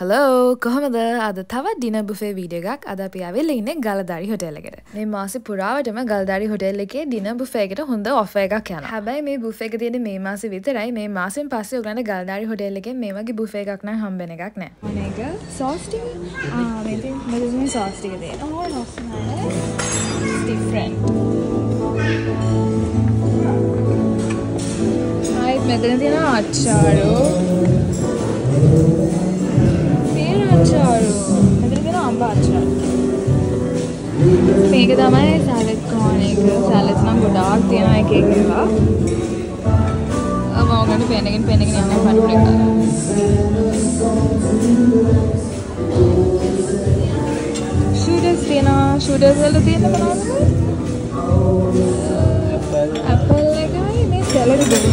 Hello කොහොමද? අද තවත් ඩින බුෆේ වීඩිය එකක්. අද අපි ඇවිල්ල ඉන්න ගලදාරි හොටෙල් එකට. මේ මාස පුරාවටම ගල්දාරි හොටෙල් එකේ ඩින බුෆේකට හොඳ ඔෆ එකක් යන හැබැයි මේ බුෆ එක තියෙන මේ මාස විතරයි. මේ මාසෙන් පස්සේ ඔයගලන්ට ගල්දාරි හොටෙල් එකේ මේ වගේ බුෆේ එකක් නම් හම්බෙන එකක් නෑ. මේක සෝස් ටික? ආ මෙතන මෙතන මේ සෝස් ටික දෙන්න ඕ ලස්සනයි ඩිෆරන්ට් ආයිත් මෙතන තියෙන අච්චාරු අච්චාරු. මෙතන තියෙන අම්බ අච්චාරු. මේක තමයි සැලඩ් කෝන් එක. සැලඩ්ස් නම් ගොඩාක් තියෙනවා එක එක ඒවා. මම ඔයගොල්ලන්ට පෙන්නගෙන පෙන්නගෙන යන්න පටු එක ෂූටර්ස් තියෙනවා. ෂූටර්ස් වල තියෙන මොනවද? ඇපල් එකයි. මේ සැලඩ් දෙක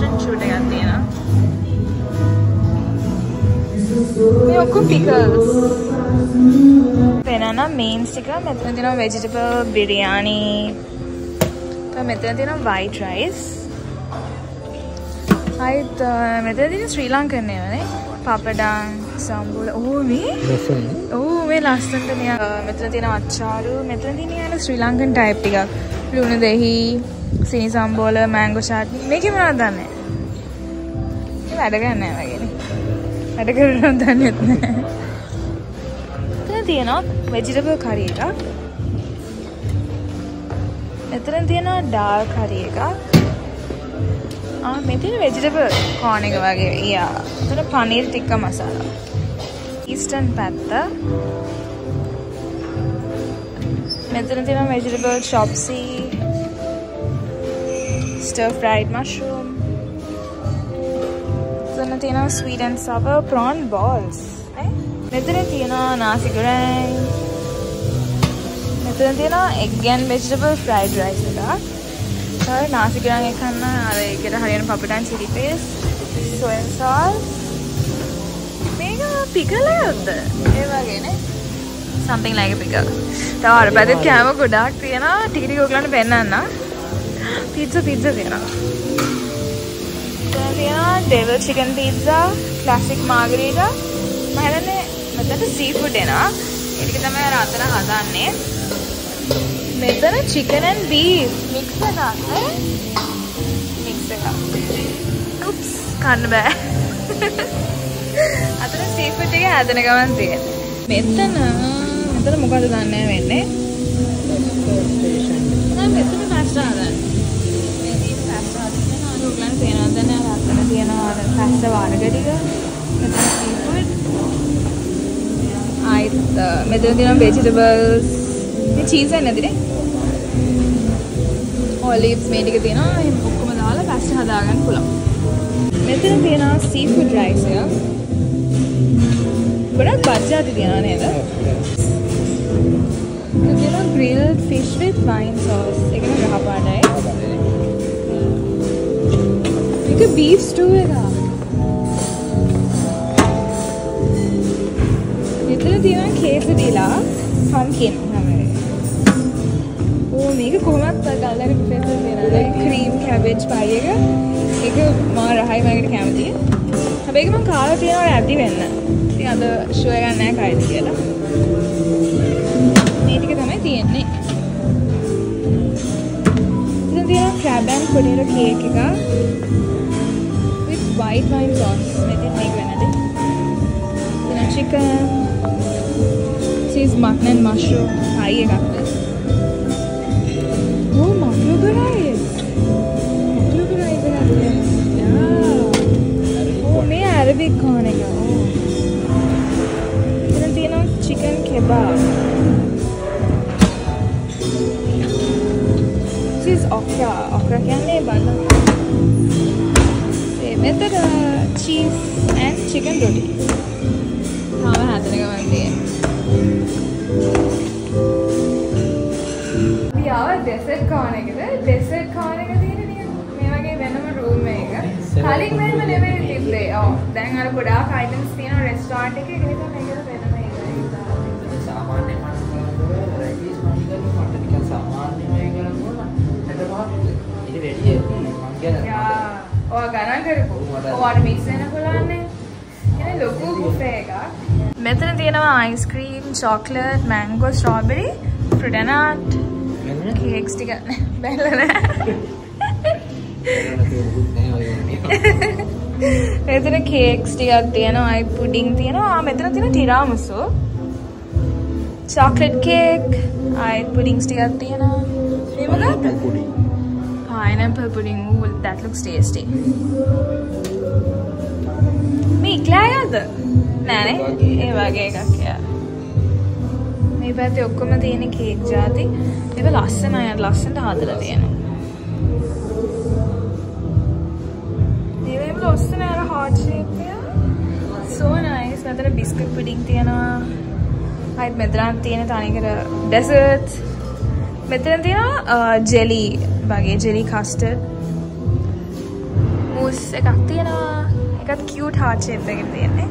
තියෙනවා. මේ ඔක්කොම පිකල්ස් පෙනන මේන්ස් ටික. මෙතන තියෙනවා වෙජිටබල් බිරියානි මෙතන තියෙනවා වයිට් රයිස් අයිත් මෙතන තියෙන ශ්‍රී ලංකන් ඒවානේ පපඩං සම්බුල ඕ මේ. ඕ මේ ලස්සනට මෙතන තියෙන අච්චාරු. මෙතන තියෙන ශ්‍රී ලංකන් ටයිප් ටිකක්. ලුණු දෙහි සිනි සම්බෝල මෑංගෝ චට්නි මේකේ මොනවද දන්නේ? මේ වැඩ ගන්න නෑ. වගේනේ වැඩ කරන්න දන්නෙත් නෑ මෙතන තියෙනවා වෙජිටබල් කරි එකක්. මෙතන තියෙනවා ඩාල් කරි එකක්. ආ මෙතන වෙජිටබල් කෝන් එක වගේ. යා එතන පනීර් ටික්ක මසාලා ඊස්ටර්න් පැත්ත. මෙතන තියෙනවා vegetable chop suey stir fried mushroom එතන තියෙනවා sweet and sour prawn balls මෙතන තියෙනවා නාසි ගොරැං මෙතන තියෙනවා egg and vegetable fried rice එකක්. තව නාසි ග්‍රාම් එක කන්න අර ඒකට හරියන papadam chilli paste soya sauce මේක පිකලයක්ද? ඒ වගේනේ something like a pickle. තව අර පැත්තේ කෑම ගොඩාක් තියෙනවා. ටික ටික ඔයගලන්ට පෙන්නන්න පීට්සා පීට්සා තියෙනවා තියෙනවා devilled chicken pizza classic margherita මම හිතන්නේ මෙතන සී ෆුඩ් එනවා. ඒක තමයි අර අතන හදන්නේ. මෙතන චිකන් ඇන් බීෆ් මික්ස් එකක් මික්ස් එකක් උප්ස් කන්න බෑ. අතන සීෆුඩ් එක හැදෙන ගමන් තියෙන මෙතන මෙතන මොකද දන්නේ වෙන්නේ? නම් මෙතන පාස්ටා හදන්නේ හදන්න අර උගලන් තේනවා දැන් අර අතන තියෙනවා අර පාස්ටා වර්ග ටික මෙතන සීෆුඩ් ආයිත් මෙතන තියෙනවා ভেජිටබල්ස් මේ චීස් එක නැතිනේ ඔලිව්ස් මේ ටික තියෙනවා එහෙනම් ඔක්කොම දාලා පැස්ට් හදාගන්න පුළුවන් මෙතන තියෙනවා සීෆුඩ් රයිස් එක ගොඩක් බජ්ජාති තියෙනවා නේද තියෙනවා grilled fish with wine sauce ඒක නම් මේක beef stew එක මෙතන තියෙනවා quesadilla pumpkin හැමෝම ඕ මේක කොහොමත් ගල්ලාරි බුෆේස් වල තියෙනවා ක්‍රීම් කැබේජ් පයි එක ඒක මම රහයි මගට කැමතියි හැබැයි ඒක මම කාලා තියෙනවා ඇති වෙන්න ඉතින් අද ෂෝ එකක් නැහැ කයිද කියලා මේ ටික තමයි තියෙන්නේ ඉතින් තියෙනවා crab and potato cake එක with white wine sauce. මෙතන මේක වෙනද තියෙනවා chicken cheese roti. තාම හදන ගමන් තියෙන්නේ. යාව ඩෙසර්ට් කාන එකද ඩෙසර්ට් කාන එක තියෙන නිකන් මේ වගේ වෙනම කලින් මෙහෙම නෙමෙයි තිබ්බේ. ඔව්. දැන් අර ගොඩාක් අයිටම්ස් තියෙන රෙස්ටෝරන්ට් එකේ ඒක නිසා මේකට වෙනම ඒක. සාමාන්‍ය මනුස්සයෙකුට රයිස් මනිකල මට නිකන් සාමාන්‍ය මේ කරනවා හැට පහක් ඊට වැඩි ඇති මං කියන්නේ යා. ඔය ගණන් කරපො. ඔයාට මික්ස් වෙන පුළුවන්නේ. ලොකු බුෆේ එකක්. මෙතන තියෙනවා ice cream, chocolate, mango, strawberry, fruit nut, cakes ටික. බැලලා නැහැ. මෙතන කේක්ස් ටිකක් තියෙනවා අයි පුඩින් තියෙනවා. ආ මෙතන තියෙන ටිරාමුසු චොක්ලට් කේක් අයි පුඩින්ස් ටිකක් තියෙනවා. මේ මොකක්ද pineapple pudding. Ooh that looks tasty ඉක්ලායද නෑනේ. ඒ වගේ එකක් යා මේ පැත්තේ ඔක්කොම තියෙන කේක් ಜಾති. ඒක ලස්සනයි. අර ලස්සනට හදලා තියෙනවා. ඒවෙම ලස්සන අර heart shape එක. So nice. මෙතන බිස්කට් පුඩින් තියෙනවා. අයිත් මෙතන තියෙන තනිකර desserts මෙතන තියෙනවා ජෙලි වගේ. ජෙලි කස්ටර්ඩ් මූස් එකක් තියෙනවා. එකත් කියුට් heart shape එකකින් තියෙන්නේ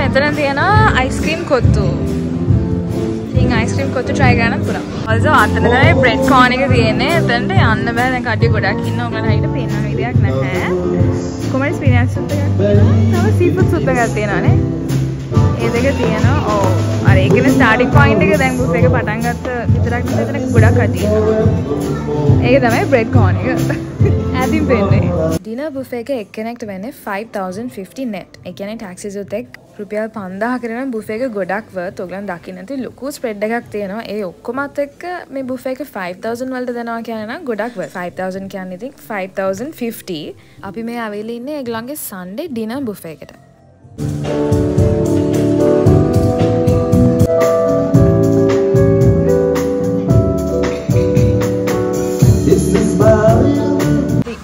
මෙතන තියෙනවා අයිස්ක්‍රීම් කොත්තු ඉතින් අයිස්ක්‍රීම් කොත්තු try කරන්න පුළුවන්. also අතන තමයි බ්‍රෙඩ් කෝන් එක තියෙන්නේ. එතනට යන්න බෑ. දැන් කඩිය ගොඩක් ඉන්න ඔයාලට හිට පේන්න විදියක් නැහැ. කොහමද ස්පිනච් සුප් එකක් තියෙනවා. තව සීෆුඩ් සුප් එකක් තියෙනවානේ. ඒ දෙක තියෙනවා. ඔව්. අර ඒකනේ ස්ටාර්ටින් පොයින්ට් එක දැන් බුෆ් එක පටන් ගත්ත විතරක් නෙවෙයි එතන ගොඩක් අඩිය. ඒක තමයි බ්‍රෙඩ් කෝන් එක. ඇතින් පෙන්නේ. ඩින බුෆ එක එක්කෙනෙක්ට වෙන්නේ 5050 net එකන ටක්සිසුත් එක් රුපියල් පන්දා කරන බුෆ එක ගොඩක් වත් ඔගලන් දකිනති ලොකු ස්ප්‍රෙඩ් එකක් තියෙනවා ඒ ඔක්කොමත් එක්ක මේ බුෆ එක 5000 වලට දෙනවා කියන ගොඩක් 5000 කියන්න ඉතින් 5050 අපි මේ අවිල ඉන්න එගලන්ගේ සන්ඩේ ඩින බුෆ එකට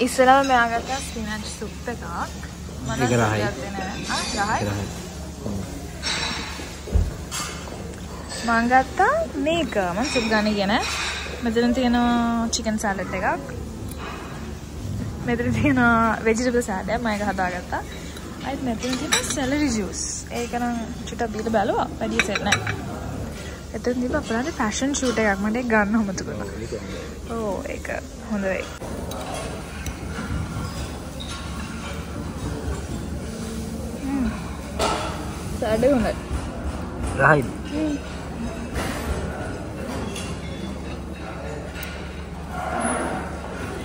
ඉස්සලම මෙයාගත්ත ස්පිනච් සුප් එකක්. මම? මං ගත්තා මේක. මං සුප් ගන්න කියන මෙතන තියෙනවා චිකන් සැලඩ් එකක්. මෙතන තියෙනවා වෙජිටබල් සැලඩ් මම ඒක හදාගත්තා. අයිත් මෙතන තියෙනවා සැලරි ජූස් ඒක නම් චුට්ටක් බීලා බලුවා. වැඩි සෙට් නැහැ එතන තිබ්බ අපරාධ ෆැෂන් ෂූට් එකක්. මට ගන්න අමතක වුණා ඕ ඒක. හොඳ සැලඩ් හොඳයි රහයිද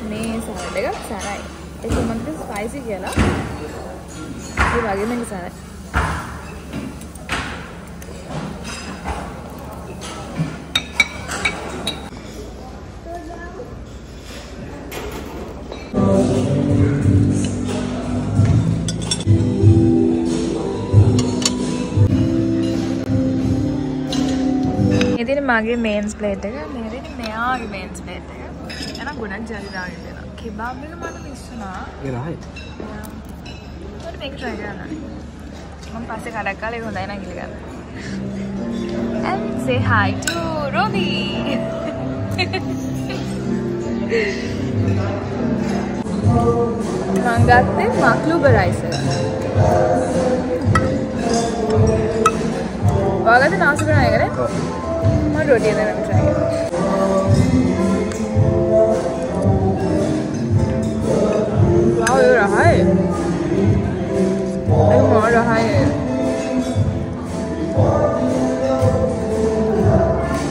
මේ සැලඩ් එක සැරයි. ඒක මන්ට ස්පයිසි කියලා. ඒ වගේම සැරයි. ඉතින් මගේ මේන්ස් ප්ලේට් එක. මේදින මෙයාගේ මේන්ස් ප්ලේට් එක. එන ගොඩක් ජලි දාගෙන දෙනවා කෙබාබ් එක මට මිස් වුණා. ඒ රහයි. මට මේක try කරන්න. මම පස්සේ කඩක් කාලා හොඳයි නම් ඉල්ල ගන්න. And say hi to Robi මං ගත්තේ මක්ලුබ රයිස් එක. ඔයාගත්තේ නාසි කරන එකනේ මම රොටිය දෙන්න try කරනවා Wow, det är det här. Det var det här.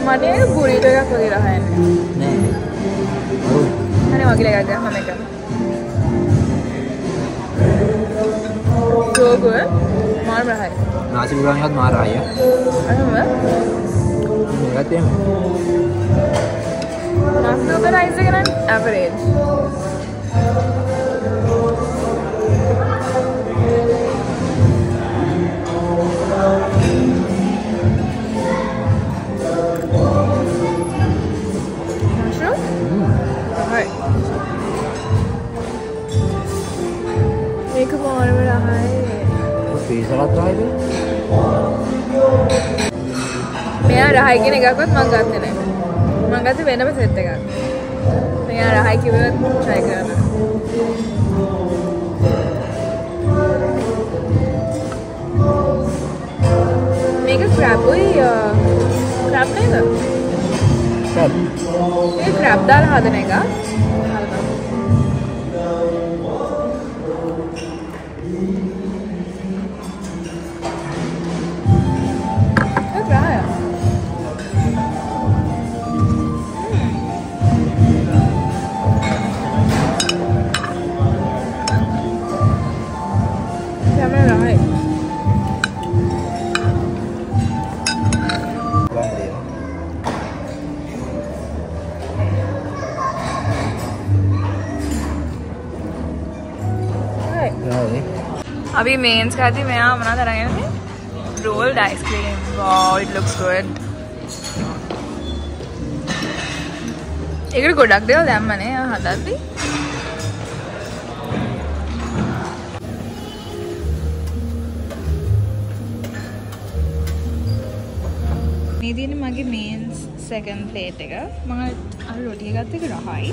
මනේ බුරිට එකක් වගේ රහයන්නේ. නෑ අනේ වගේ එකක් ගන්න මම එක. So good. මාර රහයි. නාසි පුරාණිකත් මාර රහයි අනම මේකත් එහෙම මස්ලුක රයිස් එක නම් ඇවරේජ්. Mushroom? Right. මේක මාරම රහයි. පේසලත් රහයිද මෙයා රහයි කියන එකක්වත් මං ගත්තේ නැහැ. මම ගත්තේ වෙනම සෙට් එකක්. මෙයා රහයි කිව්වත් try කරන්න. මේක ක්‍රැබ්ුයි ක්‍රැබ් නේද? මේක ක්‍රැබ් දාලා හදන එක. ඒක अभी मेंस खाती मैं यहाँ मना करेंगे rolled ice cream wow it looks good ඒකට ගොඩක් දේවල් දැම්මනේ හදද්දි මේ තියෙන මගේ මේන්ස් සෙකන්ඩ් ප්ලේට් එක මම අර රොටිය ගත්ත එක රහයි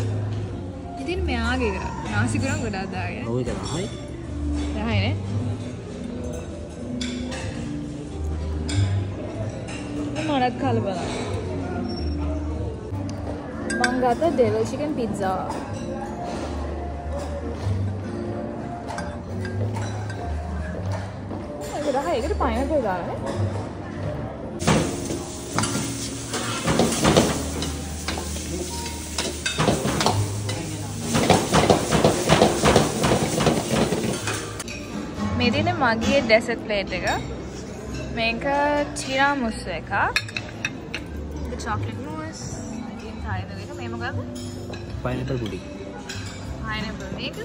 ඉතින් මෙයාගේ එක නාසිකුරන් ගොඩක් දාගෙන ඔය ඒක රහයි. රහයිනේ මනත් කල බලන්න. මං ගත ඩෙවල් චිකන් පිට්සා ඒක රහයි ඒකට පයිනපල් දාලානේ මේ තියෙන මගේ ඩෙසර්ට් ප්ලේට් එක. මේක චිරා මුස්ස එකක් චොක්ලට් මූස් ඉතින් තායිද එක මේ මොකද්ද? පයිනපල් පුඩින්. පයිනැපල් මේක?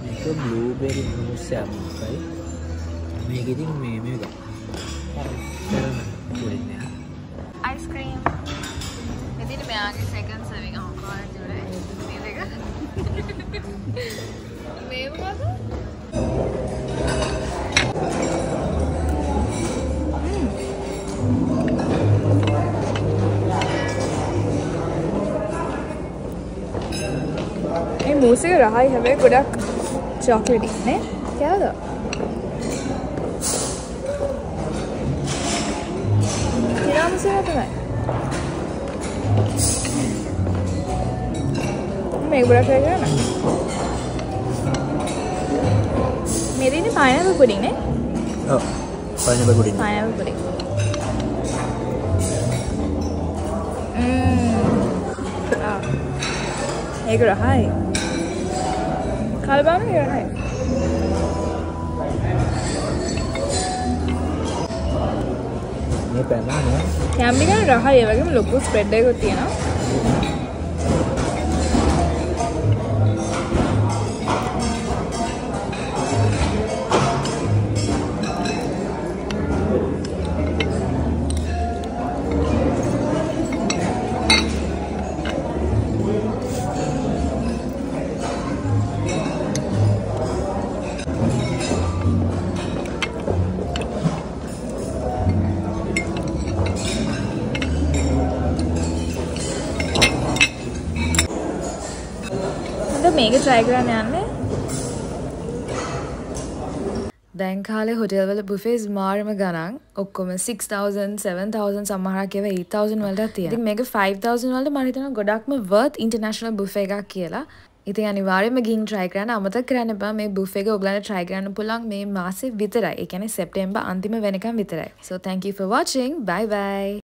මේක බ්ලූබෙරි මූස් එකයි. මේක ඉතින් මේ මේක. කරන පුඩින් නෑ. අයිස්ක්‍රීම් මෙතින මෙයාගේ සෙකන් සවිං අවකාර ජුරයි මේ දෙක. මේ මොකද්ද මූසික රහයි හැබැයි ගොඩක් චොක්ලටි නේ. කෑවද? තිරාමුසය තමයි. මේ ගොඩක් try කරන්න මේ තියෙන්නේ pineapple pudding නේ? ඔව්. pineapple pudding. ම්ම්. ආ. ඒක රහයි කල්බාන ඒක රහයි මේ පැනලා නෑ. කැම්බි ගන්න රහයි ඒ වගේම ලොකු ස්ප්‍රෙඩ් එකකුත් තියෙනවා මේක try කරන්න යන්නේ දැන් කාලේ හොටෙල්වල බුෆේස් මාරම ගණන් ඔක්කොම 6000 7000 සමහරක් ඒවා 8000 වලට තියෙනවා. ඉතින් මේක 5000 වලට මම හිතනවා ගොඩක්ම worth international buffet එකක් කියලා. ඉතින් අනිවාර්යයෙන්ම ගිහින් try කරන්න අමතක කරන්න එපා මේ buffet එක ඔයගලන්ට try කරන්න පුළුවන් මේ මාසේ විතරයි. ඒ කියන්නේ සෙප්තැම්බර් අන්තිම වෙනකන් විතරයි. So thank you for watching. Bye bye.